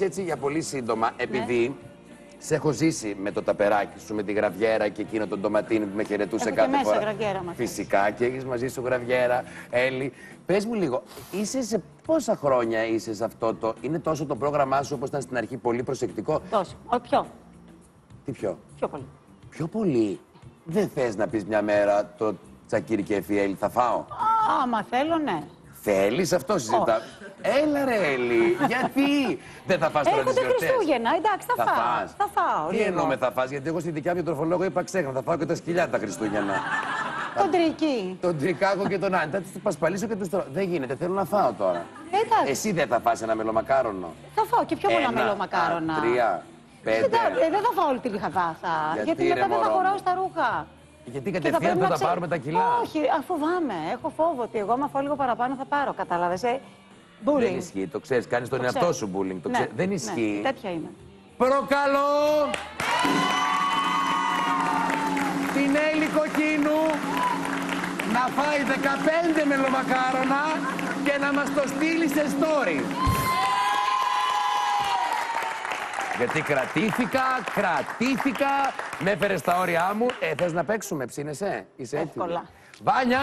έτσι για πολύ σύντομα, επειδή σε έχω ζήσει με το ταπεράκι σου, με τη γραβιέρα και εκείνο τον ντοματίνι που με χαιρετούσε Έχω και κάθε μέσα φορά. γραβιέρα μας. Φυσικά και έχεις μαζί σου γραβιέρα, Έλλη. Πες μου λίγο, είσαι σε πόσα χρόνια είσαι σε αυτό το. Είναι τόσο το πρόγραμμά σου όπως ήταν στην αρχή, πολύ προσεκτικό; Τόσο. Ο, πιο. Τι πιο; Πιο πολύ. Πιο πολύ; Δεν θες να πεις μια μέρα το τσακίρι και εφιέλη, θα φάω; Άμα θέλω, ναι. Θέλεις αυτό συζητά. Έλα ρε Έλλη, γιατί; Δεν θα φας τώρα Έρχονται τις γιορτές. Χριστούγεννα, εντάξει, θα, φάω. φας. Θα φάω. Τι λίγο. εννοούμε θα φας, γιατί εγώ στη δικιά μου τροφολόγο είπα ξέχνα, θα φάω και τα σκυλιά τα Χριστούγεννα. Τον τρική. τον Τρικάκο και τον Άντα, τους πασπαλίσω και τους τρώω. Δεν γίνεται, θέλω να φάω τώρα. Εντάξει. Εσύ δεν θα φας ένα μελομακάρονο. Θα φάω και πιο πολλά Ένα, μελομακάρονα. α, Τρία, πέντε. Εντάξει, ε, δεν θα φάω όλη τη λιχαδάσα. Γιατί, Γιατί, ρε, μετά δεν θα μωρό χωράω μου. στα ρούχα. Γιατί Και κατευθείαν πρέπει θα να τα ξε- πάρουμε τα κιλά. Όχι, α, φοβάμαι. Έχω φόβο ότι εγώ, άμα φάω λίγο παραπάνω, θα πάρω. Κατάλαβες. Ε, Δεν bullying. ισχύει, το ξέρεις, κάνεις τον Το εαυτό ξέρω. σου bullying. Το Ναι, ξέρεις. Δεν ναι, ισχύει. τέτοια είμαι. Προκαλώ την Έλλη Κοκκίνου να φάει 15 μελομακάρονα και να μας το στείλει σε story. Γιατί κρατήθηκα, κρατήθηκα, με έφερες στα όρια μου. Ε, θες να παίξουμε, ψήνεσαι, είσαι έτοιμη. Εύκολα. Βάνια!